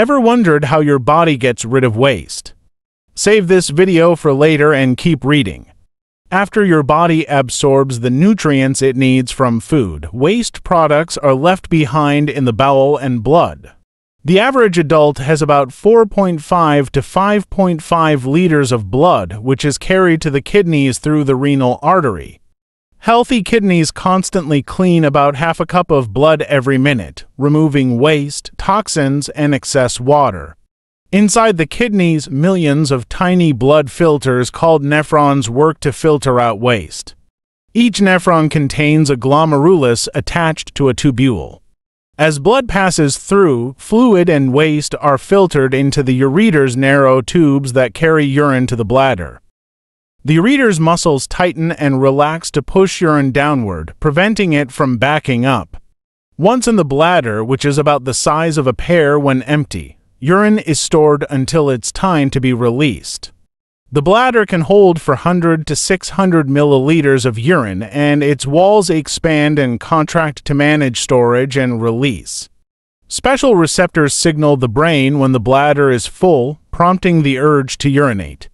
Ever wondered how your body gets rid of waste? Save this video for later and keep reading. After your body absorbs the nutrients it needs from food, waste products are left behind in the bowel and blood. The average adult has about 4.5 to 5.5 liters of blood, which is carried to the kidneys through the renal artery. Healthy kidneys constantly clean about half a cup of blood every minute, removing waste, toxins, and excess water. Inside the kidneys, millions of tiny blood filters called nephrons work to filter out waste. Each nephron contains a glomerulus attached to a tubule. As blood passes through, fluid and waste are filtered into the ureter's narrow tubes that carry urine to the bladder. The ureter's muscles tighten and relax to push urine downward, preventing it from backing up. Once in the bladder, which is about the size of a pear when empty, urine is stored until it's time to be released. The bladder can hold for 100 to 600 milliliters of urine, and its walls expand and contract to manage storage and release. Special receptors signal the brain when the bladder is full, prompting the urge to urinate.